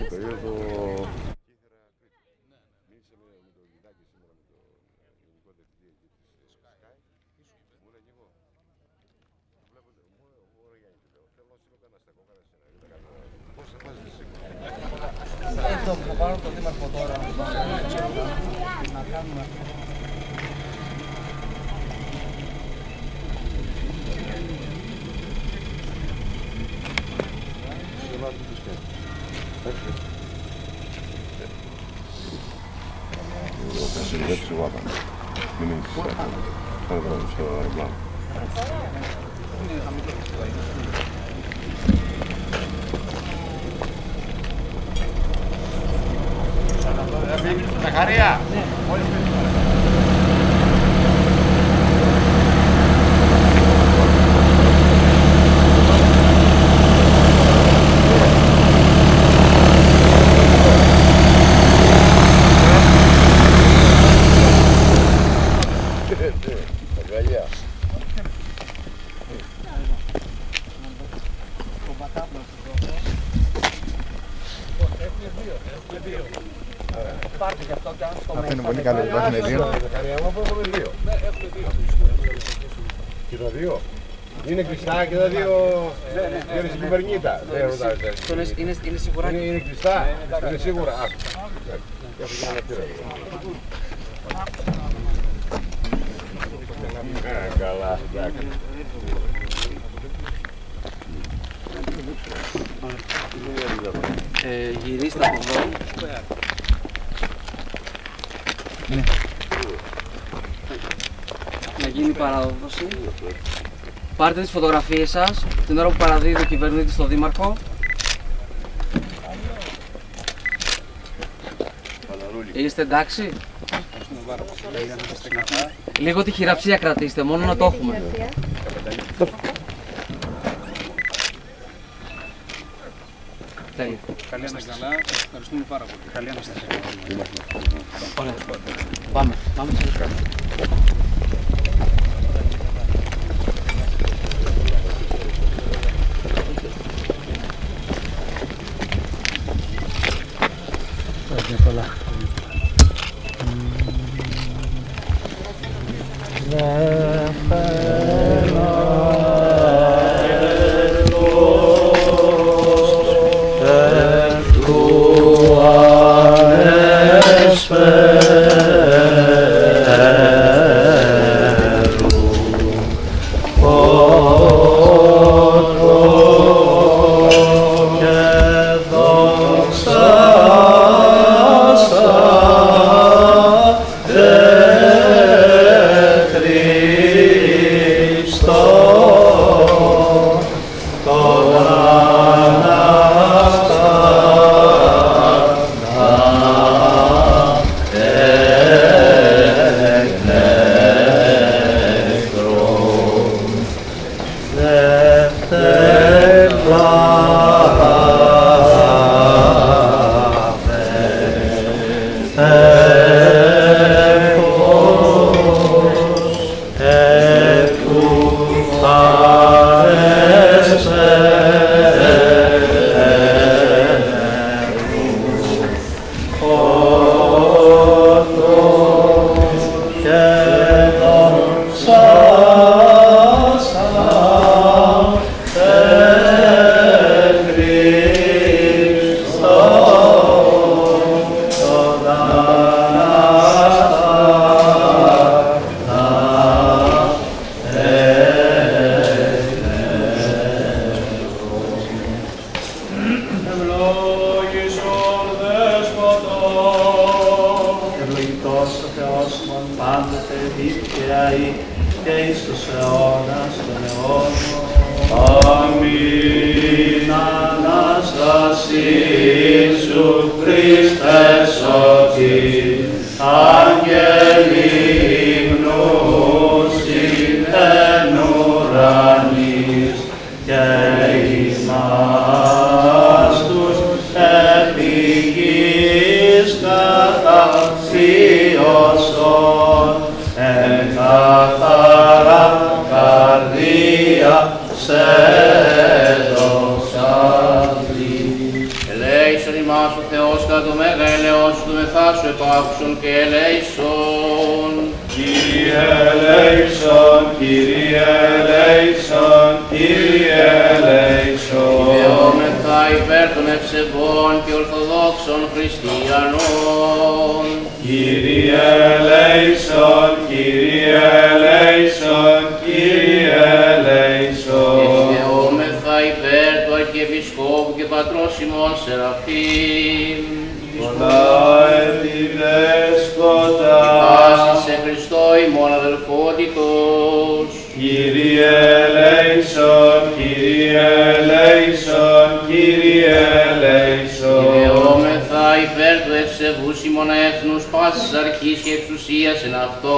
σημερινή περίοδο Εδώ θα πάρω τον Δήμαρχο τώρα να κάνουμε Θα συνδέψει Ζαχαρία! Αγκαλιά. Πάρτε και αυτό και αν στο Αυτό είναι πολύ καλό, υπάρχουν δύο. Ζαχαρία μου, αφού έχουμε δύο. Και τα δύο. Είναι κλειστά και τα δύο. Είναι στην κυβερνήτα. Δεν ρωτάτε. Είναι, είναι, είναι σίγουρα Είναι, είναι κλειστά. Είναι σίγουρα. Α, Έχω και ένα πύρα. Α, Καλά, εντάξει. Ε, γυρίστε από εδώ. Να γίνει η παράδοση. Πάρτε τις φωτογραφίες σας την ώρα που παραδίδει ο κυβερνήτης στο Δήμαρχο. Είστε εντάξει; Λίγο τη χειραψία κρατήστε, μόνο να το έχουμε. Τέλεια. Καλή αναστασία. Ευχαριστούμε πάρα πολύ. Καλή αναστασία. Ωραία. Πάμε. Πάμε σε Ευλογητός άγγελοι υπέρ των ευσεβών και ορθοδόξων χριστιανών. Κύριε ελέησον, Κύριε ελέησον, Κύριε ελέησον. Ιδεόμεθα υπέρ του Αρχιεπισκόπου και Πατρός ημών Σεραφείμ. Πολλά έτη δέσποτα, Πάση σε Χριστώ ημών αδελφότητος. Κύριε ευσεβούς ημών έθνους πάσης αρχής και εξουσίας εν αυτό,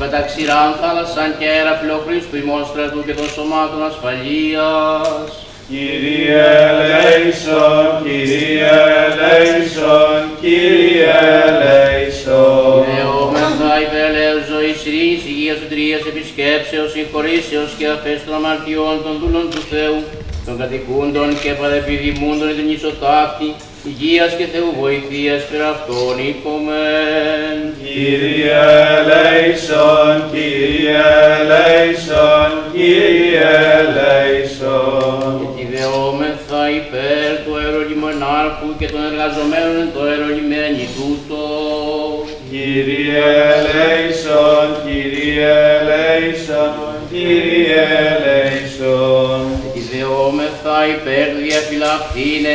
καταξηράν θάλασσαν και αέρα φιλοχρίστου ημών στρατού και των σωμάτων ασφαλείας. Κύριε ελέησον, Κύριε ελέησον, Κύριε ελέησον. Ιδεόμεθα υπέρ ελέους ζωής, ειρήνης, υγείας, σωτηρίας, επισκέψεως, συγχωρήσεως και αφές των αμαρτιών των δούλων του Θεού, των κατοικούντων και παρεπιδημούντων την ισοτάκτη, υγείας και Θεού βοηθείας πέρα αυτών είπομεν. Κύριε ελέησον, Κύριε ελέησον, Κύριε ελέησον. Και δεόμεθα υπέρ του αερολιμονάρχου και των εργαζομένων εν το αερολιμένη τούτο. Κύριε ελέησον, Κύριε ελέησον, υπέρ του διαφυλαχθήνε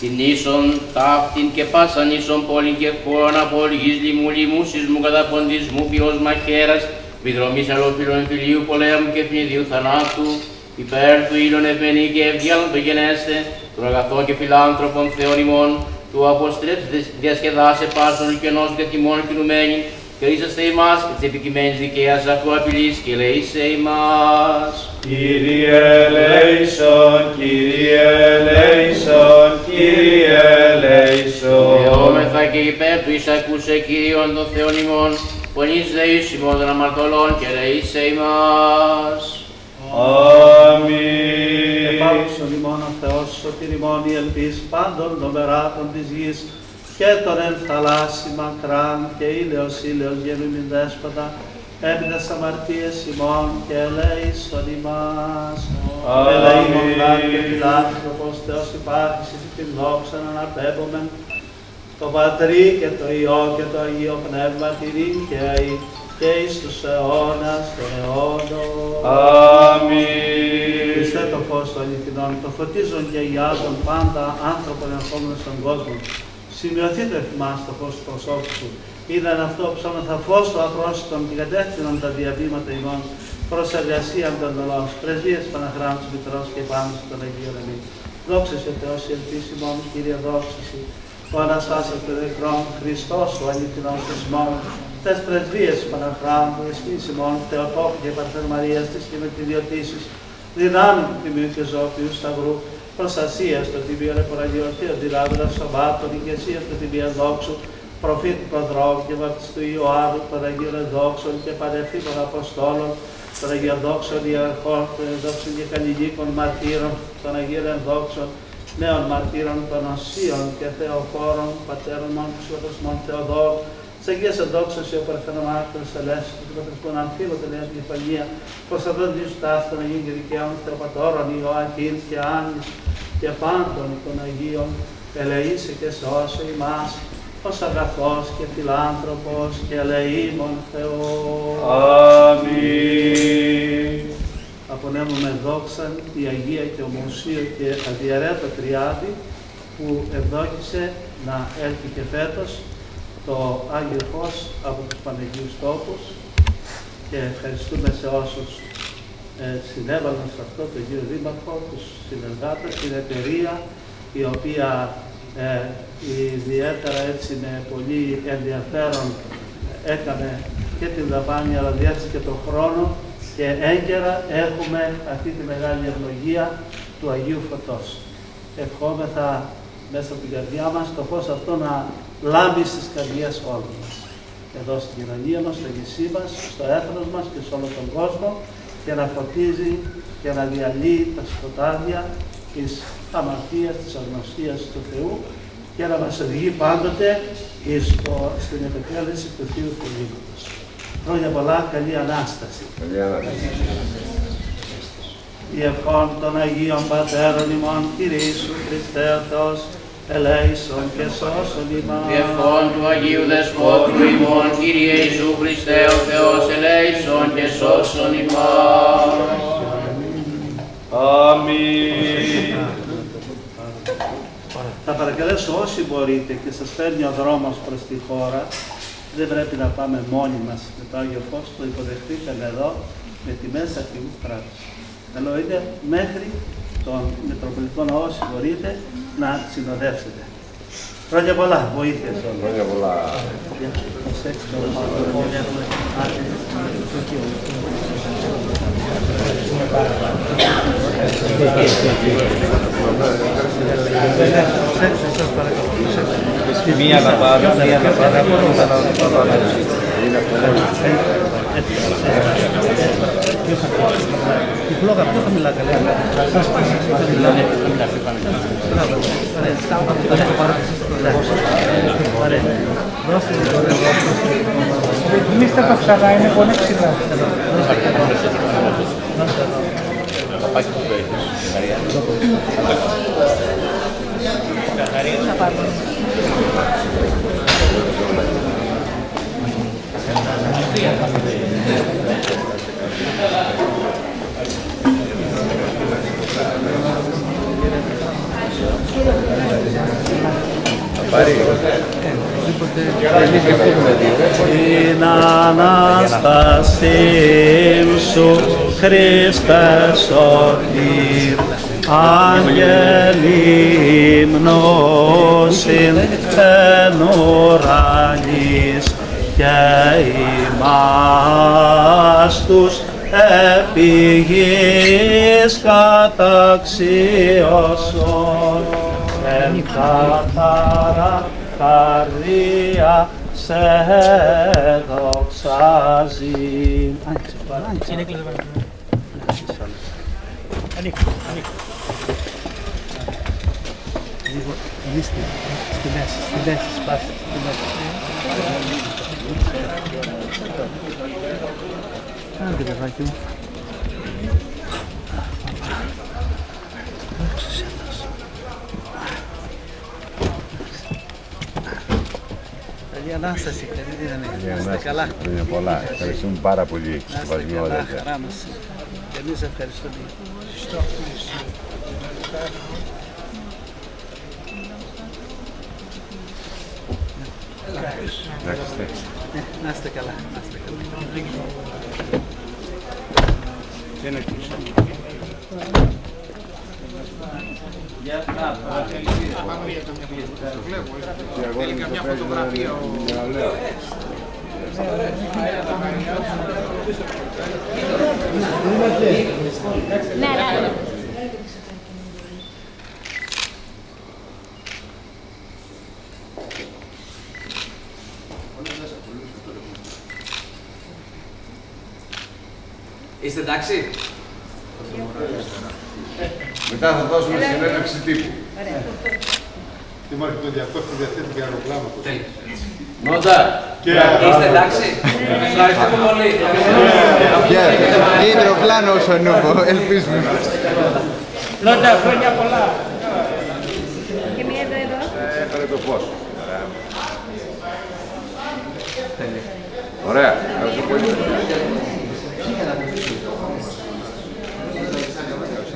την ίσον ταύτην και πάσαν ίσον πόλην και χώρων από οργής λιμού, λιμού, σεισμού, καταποντισμού, ποιός μαχαίρας, επιδρομής αλλοπύλων φιλίου, πολέμου και θνηδίου θανάτου, υπέρ του ήλων ευμενή και ευγέλων το γενέστε, των αγαθών και φιλάνθρωπων θεών ημών, του αποστρέψτε διασκεδάσε πάσων και ενός και θυμών κινουμένη, και είσαστε ημάς και της επικειμένης δικαίας αυτού απειλής και λέησε ημάς. Κύριε ελέησον, Κύριε ελέησον, Κύριε ελέησον. Δεόμεθα και υπέρ του εισακούσε Κύριον των Θεών ημών, πονείς δεείς ημών των αμαρτωλών και λέησε ημάς. Αμήν. Επάκουσον ημών ο Θεός, σωτήρ ημών η ελπίς πάντων των περάτων της γης και των εν θαλάσσι μακράν και ήλαιος ήλαιος γενούμιν δέσποτα, έπινες αμαρτίες ημών και ελέησον ημάς. Αμήν. Ελεήμων γάρ και φιλάνθρωπος Θεός υπάρχεις εις την δόξα να αναπέμπομεν το Πατρί και το Υιό και το Αγίο Πνεύμα τηρήν και αεί και εις τους αιώνας των αιώνων. Αμήν. Χριστέ το φως των αληθινών, το φωτίζον και γιάζον πάντα άνθρωπον ερχόμενος στον κόσμο. Σημειωθείτε εφημάς το φως του προσώπου σου. Είδαν αυτό που σώμεθα φως του απρόσιτον και κατεύθυνον τα διαβήματα ημών προς εργασία των δολών, πρεσβείες Παναχράμου Μητρός και πάνω στον Αγίο Ρεμή. Δόξα σε Θεός η ελπίση ημών, Κύριε δόξα σου. Ο Αναστάσιος των νεκρών, Χριστός ο αληθινός θεσμών, τες πρεσβείες Παναχράμου, εσείς ημών, Θεοτόκου και Παρθερμαρίας της και με της διωτήσεις, δυνάμει του Τιμίου και Ζώπιου Σταυρού, προστασία στο Τιμίο Εποραγιορτή, αντιλάβηνα Σαββάτων, ηγεσία στο Τιμίο Δόξου, προφήτη Παδρόβ και βαπτιστού Ιωάννου, των Αγίων Δόξων και πανεφήμων Αποστόλων, των Αγίων Δόξων Ιεραρχών, των Δόξων και Καλλιγίκων Μαρτύρων, των Αγίων Δόξων, νέων μαρτύρων των Οσίων και Θεοφόρων, πατέρων μόν Ξωτός μόν Θεοδόρου, της Αγίας Ενδόξας η Οπερθενομάρτυρος Ελέστης, του Πατρισκών Αμφίλου, την Νέας Κεφαλία, προς τα δόντια του τάστον Αγίων και Δικαίων, Θεοπατώρων, Ιωακήν και Άννης και πάντων των Αγίων, ελεήσε και σώσε ημάς, ως αγαθός και φιλάνθρωπος και ελεήμων Θεός. Αμήν. Απονέμουμε δόξαν η Αγία και Ομοσία και αδιαρέτω Τριάδη που ευδόχησε να έλθει και φέτος το Άγιο Φως από τους Παναγίους Τόπους και ευχαριστούμε σε όσους ε, συνέβαλαν σε αυτό το κύριο Δήμαρχο, τους συνεργάτες, την εταιρεία η οποία ε, ιδιαίτερα έτσι με πολύ ενδιαφέρον έκανε και την δαπάνη αλλά διέθεσε και τον χρόνο και έγκαιρα έχουμε αυτή τη μεγάλη ευλογία του Αγίου Φωτός. Ευχόμεθα μέσα από την καρδιά μας το φως αυτό να λάμπει στις καρδιές όλων μας. Εδώ στην κοινωνία μας, στο νησί μας, στο έθνος μας και σε όλο τον κόσμο και να φωτίζει και να διαλύει τα σκοτάδια της αμαρτίας, της αγνωστίας του Θεού και να μας οδηγεί πάντοτε στο, στην επεκράτηση του Θείου Θελήματος. Χρόνια πολλά, καλή Ανάσταση. Καλή Ανάσταση. Η ευχών των Αγίων Πατέρων ημών, Κύριε Ιησού Χριστέ ο Θεός, ελέησον και σώσον ημάς. Η ευχών του Αγίου Δεσπότου ημών, Κύριε Ιησού Χριστέ ο Θεός, ελέησον και σώσον ημάς. Αμήν. Θα παρακαλέσω όσοι μπορείτε και σας φέρνει ο δρόμος προς τη χώρα, δεν πρέπει να πάμε μόνοι μας με το Άγιο Φως, το υποδεχτήκαμε εδώ με τη μέσα Θεού κράτους. Καλό είναι μέχρι τον Μητροπολιτικό Ναό, όσοι μπορείτε, να συνοδεύσετε. Χρόνια πολλά, βοήθειας σε όλους. Χρόνια πολλά. Μία να πάρω, μία να πάρω, μία να πάρω. Η φλόγα πιο χαμηλά καλέ. Μίστε τα ψαγά, είναι πολύ ψηλά. Την Ανάστασή σου, Χριστέ σωτήρ, Άγγελοι υμνώσιν εν ουρανής και ημάς τους επί γης καταξίωσον εν καθαρά καρδία σε δοξάζει. Είναι κλεισμένο. Λύστε, στη μέση, στη μέση, σπάστε, στη μέση. Άντε, παιδάκι μου. Καλή Ανάσταση, καλή δύναμη. Καλή Να είστε Ανάσταση. καλά. Χρόνια πολλά. Ευχαριστούμε πάρα πολύ. Να είστε Σεβασμοί καλά, όλα. χαρά μας. Και εμείς ευχαριστούμε. Να είστε. Ναι, Να είστε καλά, να είστε καλά. Θέλει καμιά φωτογραφία Ναι, ναι. Εντάξει. Μετά θα δώσουμε συνέντευξη τύπου. Τι μάρκη το διακόπτη διαθέτει και αεροπλάνο. Νόντα, Είστε εντάξει. Ευχαριστούμε πολύ. Και υδροπλάνο ο Νούβο, ελπίζουμε. Λόντα, χρόνια πολλά. Και μία εδώ εδώ. Έφερε το φως. Ωραία. Ευχαριστώ πολύ.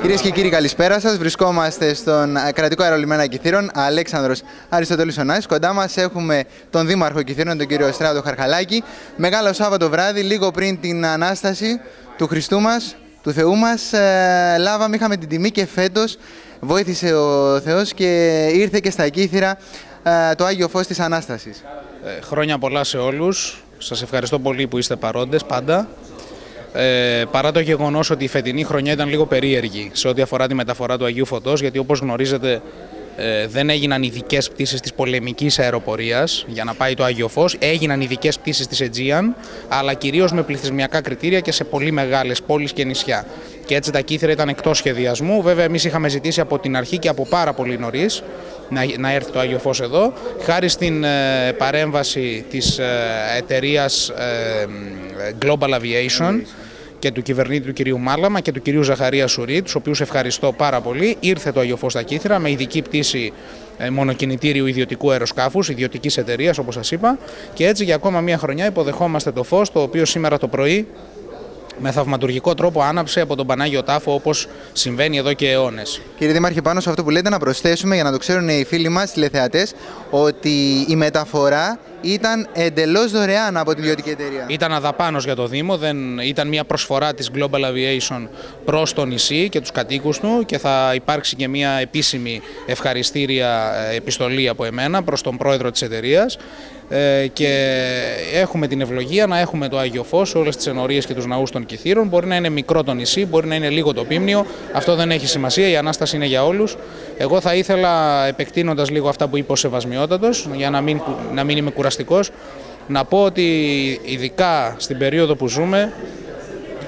Κυρίες και κύριοι, καλησπέρα σας. Βρισκόμαστε στον ε, κρατικό αερολιμένα Κιθήρων, Αλέξανδρος Αριστοτέλης Ωνάση. Κοντά μας έχουμε τον Δήμαρχο Κιθήρων, τον κύριο Στράτο Χαρχαλάκη. Μεγάλο Σάββατο βράδυ, λίγο πριν την ανάσταση του Χριστού μας, του Θεού μας, ε, λάβαμε, είχαμε την τιμή και φέτος βοήθησε ο Θεός και ήρθε και στα Κύθυρα ε, το Άγιο Φως της Ανάστασης. Ε, χρόνια πολλά σε όλους. Σας ευχαριστώ πολύ που είστε παρόντες πάντα. Ε, παρά το γεγονός ότι η φετινή χρονιά ήταν λίγο περίεργη σε ό,τι αφορά τη μεταφορά του Αγίου Φωτός, γιατί όπως γνωρίζετε ε, δεν έγιναν ειδικές πτήσεις της πολεμικής αεροπορίας για να πάει το Άγιο Φως. Έγιναν ειδικές πτήσεις της Aegean, αλλά κυρίως με πληθυσμιακά κριτήρια και σε πολύ μεγάλες πόλεις και νησιά. Και έτσι τα κύθρα ήταν εκτός σχεδιασμού. Βέβαια, εμείς είχαμε ζητήσει από την αρχή και από πάρα πολύ νωρίς να, να έρθει το Άγιο Φως εδώ. Χάρη στην ε, παρέμβαση της ε, εταιρείας ε, Global Aviation και του κυβερνήτη του κυρίου Μάλαμα και του κυρίου Ζαχαρία Σουρή, τους οποίους ευχαριστώ πάρα πολύ. Ήρθε το Άγιο Φως στα Κύθρα με ειδική πτήση ε, μονοκινητήριου ιδιωτικού αεροσκάφους, ιδιωτικής εταιρείας όπως σας είπα. Και έτσι για ακόμα μία χρονιά υποδεχόμαστε το φως, το οποίο σήμερα το πρωί με θαυματουργικό τρόπο άναψε από τον Πανάγιο Τάφο όπως συμβαίνει εδώ και αιώνες. Κύριε Δήμαρχε, πάνω σε αυτό που λέτε, να προσθέσουμε για να το ξέρουν οι φίλοι μας, τηλεθεατές, ότι η μεταφορά ήταν εντελώς δωρεάν από την ιδιωτική εταιρεία. Ήταν αδαπάνος για το Δήμο, δεν, ήταν μια προσφορά της Global Aviation προς το νησί και τους κατοίκους του και θα υπάρξει και μια επίσημη ευχαριστήρια ε, επιστολή από εμένα προς τον πρόεδρο της εταιρείας. Ε, και έχουμε την ευλογία να έχουμε το Άγιο Φως όλες τις ενορίες και τους ναούς των Κιθήρων. Μπορεί να είναι μικρό το νησί, μπορεί να είναι λίγο το πίμνιο, αυτό δεν έχει σημασία, η Ανάσταση είναι για όλους. Εγώ θα ήθελα, επεκτείνοντας λίγο αυτά που είπε ο Σεβασμιότατος, για να μην, να μην είμαι κουραστικός, να πω ότι ειδικά στην περίοδο που ζούμε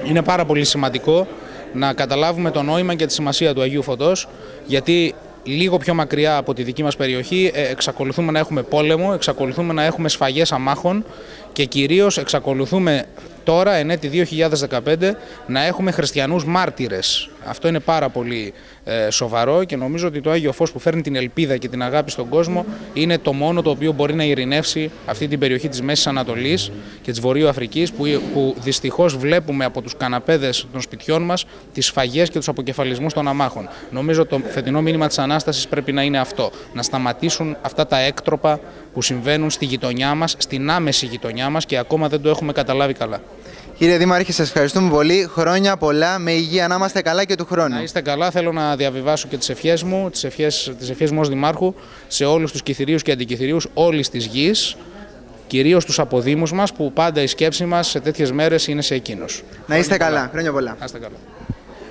είναι πάρα πολύ σημαντικό να καταλάβουμε το νόημα και τη σημασία του Αγίου Φωτός, γιατί λίγο πιο μακριά από τη δική μας περιοχή ε, εξακολουθούμε να έχουμε πόλεμο, εξακολουθούμε να έχουμε σφαγές αμάχων και κυρίως εξακολουθούμε τώρα, εν έτη 2015, να έχουμε χριστιανούς μάρτυρες. Αυτό είναι πάρα πολύ ε, σοβαρό και νομίζω ότι το Άγιο Φως που φέρνει την ελπίδα και την αγάπη στον κόσμο είναι το μόνο το οποίο μπορεί να ειρηνεύσει αυτή την περιοχή της Μέσης Ανατολής και της Βορείου Αφρικής που, που δυστυχώς βλέπουμε από τους καναπέδες των σπιτιών μας τις σφαγές και τους αποκεφαλισμούς των αμάχων. Νομίζω το φετινό μήνυμα της Ανάστασης πρέπει να είναι αυτό, να σταματήσουν αυτά τα έκτροπα που συμβαίνουν στη γειτονιά μας, στην άμεση γειτονιά μας και ακόμα δεν το έχουμε καταλάβει καλά. Κύριε Δήμαρχε, σας ευχαριστούμε πολύ. Χρόνια πολλά, με υγεία να είμαστε καλά και του χρόνου. Να είστε καλά. Θέλω να διαβιβάσω και τις ευχές μου, τις ευχές τις ευχές μου ως Δημάρχου σε όλους τους κυθυρίου και αντικυθυρίου όλης της γης, κυρίως τους αποδήμους μας, που πάντα η σκέψη μας σε τέτοιες μέρες είναι σε εκείνους. Να είστε καλά. Χρόνια πολλά. Να είστε καλά.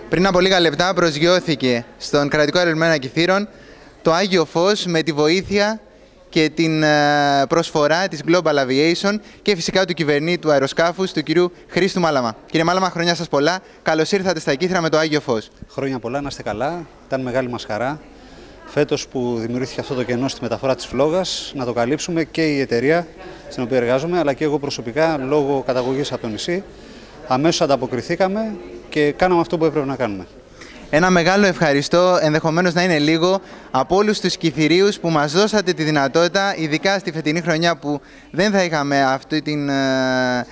Πριν από λίγα λεπτά προσγειώθηκε στον κρατικό αερολιμένα Κυθύρων το Άγιο Φως με τη βοήθεια και την ε, προσφορά της Global Aviation και φυσικά του κυβερνήτου του αεροσκάφους του κυρίου Χρήστου Μάλαμα. Κύριε Μάλαμα, χρονιά σας πολλά. Καλώς ήρθατε στα Κύθρα με το Άγιο Φως. Χρόνια πολλά, να είστε καλά. Ήταν μεγάλη μας χαρά. Φέτος που δημιουργήθηκε αυτό το κενό στη μεταφορά της φλόγας, να το καλύψουμε και η εταιρεία στην οποία εργάζομαι, αλλά και εγώ προσωπικά, λόγω καταγωγής από το νησί. Αμέσως ανταποκριθήκαμε και κάναμε αυτό που έπρεπε να κάνουμε. Ένα μεγάλο ευχαριστώ, ενδεχομένως να είναι λίγο, από όλους τους κυθυρίους που μας δώσατε τη δυνατότητα, ειδικά στη φετινή χρονιά που δεν θα είχαμε αυτή την ε, ε,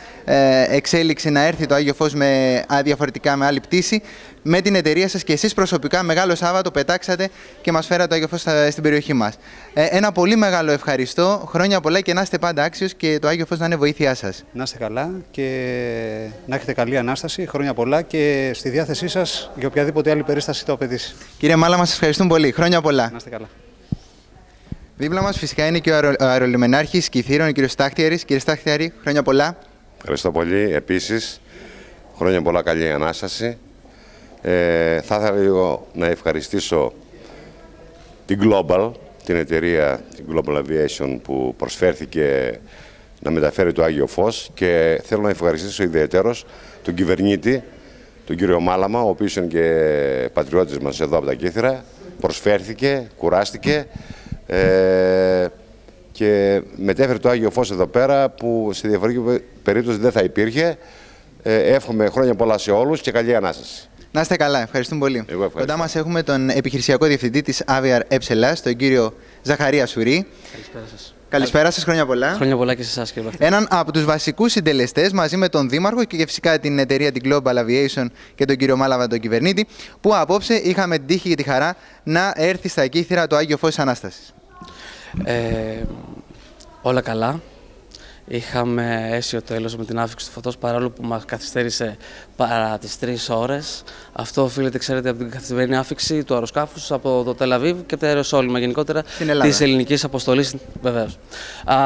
εξέλιξη να έρθει το Άγιο Φως με, διαφορετικά με άλλη πτήση, με την εταιρεία σας και εσείς προσωπικά μεγάλο Σάββατο πετάξατε και μας φέρατε το Άγιο Φως στην περιοχή μας. Ε, ένα πολύ μεγάλο ευχαριστώ, χρόνια πολλά και να είστε πάντα άξιος και το Άγιο Φως να είναι βοήθειά σας. Να είστε καλά και να έχετε καλή Ανάσταση, χρόνια πολλά και στη διάθεσή σας για οποιαδήποτε άλλη περίσταση το απαιτήσει. Κύριε Μάλα, μας ευχαριστούμε πολύ. Χρόνια πολλά. Να είστε καλά. Δίπλα μας φυσικά είναι και ο αερολιμενάρχης Κιθήρων, ο κύριος Στάχτιαρης. Κύριε Στάχτιαρη, χρόνια πολλά. Ευχαριστώ πολύ. Επίσης, χρόνια πολλά καλή Ανάσταση. Ε, θα ήθελα λίγο να ευχαριστήσω την Global, την εταιρεία την Global Aviation που προσφέρθηκε να μεταφέρει το Άγιο Φως και θέλω να ευχαριστήσω ιδιαίτερος τον κυβερνήτη, τον κύριο Μάλαμα, ο οποίος είναι και πατριώτης μας εδώ από τα Κύθρα, προσφέρθηκε, κουράστηκε ε, και μετέφερε το Άγιο Φως εδώ πέρα που σε διαφορετική περίπτωση δεν θα υπήρχε. Ε, εύχομαι χρόνια πολλά σε όλους και καλή Ανάσταση. Να είστε καλά, ευχαριστούμε πολύ. Εγώ ευχαριστώ. Κοντά μας έχουμε τον επιχειρησιακό διευθυντή της Aviar Εψελά, τον κύριο Ζαχαρία Σουρή. Καλησπέρα σας. Καλησπέρα σας, χρόνια πολλά. Χρόνια πολλά και σε εσάς, κύριε Έναν από τους βασικούς συντελεστές μαζί με τον Δήμαρχο και φυσικά την εταιρεία την Global Aviation και τον κύριο Μάλαβα, τον κυβερνήτη, που απόψε είχαμε την τύχη και τη χαρά να έρθει στα κύθρα το Άγιο Φως Ανάστασης. Ε, όλα καλά. Είχαμε αίσιο τέλος με την άφηξη του φωτός παρόλο που μας καθυστέρησε παρά τις τρεις ώρες. Αυτό οφείλεται, ξέρετε, από την καθυστερημένη άφηξη του αεροσκάφους από το Τελαβίβ και το αεροσόλυμα γενικότερα της ελληνικής αποστολής βεβαίως. Α,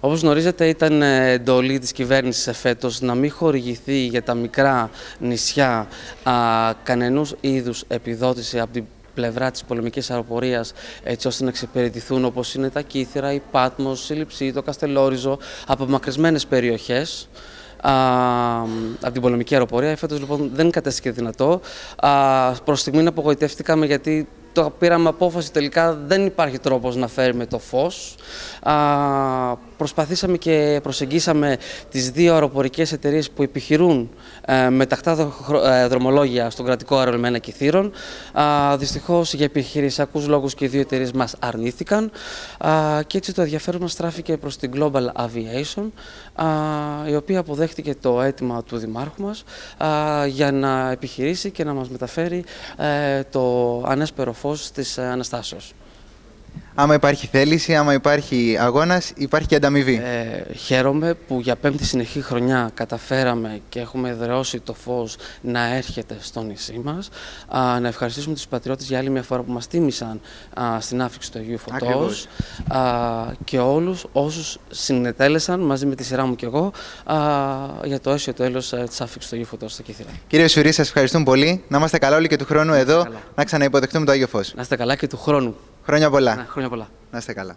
όπως γνωρίζετε ήταν εντολή της κυβέρνησης εφέτος να μην χορηγηθεί για τα μικρά νησιά α, κανενούς είδους επιδότηση από την πλευρά της πολεμικής αεροπορίας έτσι ώστε να εξυπηρετηθούν όπως είναι τα Κύθυρα, η Πάτμος, η Λιψή, το Καστελόριζο από μακρισμένες περιοχές α, από την πολεμική αεροπορία. Φέτος λοιπόν δεν κατέστηκε δυνατό. Α, προς στιγμή απογοητεύτηκαμε γιατί το πήραμε απόφαση τελικά δεν υπάρχει τρόπος να φέρουμε το φως. Α, προσπαθήσαμε και προσεγγίσαμε τις δύο αεροπορικές εταιρείες που επιχειρούν ε, με τακτά ε, δρομολόγια στον κρατικό αερολιμένα Κιθήρων. Α, δυστυχώς για επιχειρησιακούς λόγους και οι δύο εταιρείες μας αρνήθηκαν α, και έτσι το ενδιαφέρον μας στράφηκε προς την Global Aviation α, η οποία αποδέχτηκε το αίτημα του Δημάρχου μας α, για να επιχειρήσει και να μας μεταφέρει ε, το ανέσπερο φως της Αναστάσεως. Άμα υπάρχει θέληση, άμα υπάρχει αγώνας, υπάρχει και ανταμοιβή. Ε, χαίρομαι που για πέμπτη συνεχή χρονιά καταφέραμε και έχουμε δρεώσει το φως να έρχεται στο νησί μας. Να ευχαριστήσουμε τους πατριώτες για άλλη μια φορά που μας τίμησαν α, στην άφηξη του Αγίου Φωτός. Και όλους όσους συνετέλεσαν μαζί με τη σειρά μου και εγώ α, για το αίσιο τέλος ε, της άφηξης του Αγίου Φωτός στο Κύθυρα. Κύριε Σουρή, σας ευχαριστούμε πολύ. Να είμαστε καλά όλοι και του χρόνου εδώ, να ξαναυποδεχτούμε το Άγιο Φως. Να είστε καλά και του χρόνου. Χρόνια πολλά. Ναι, χρόνια πολλά. Να είστε καλά.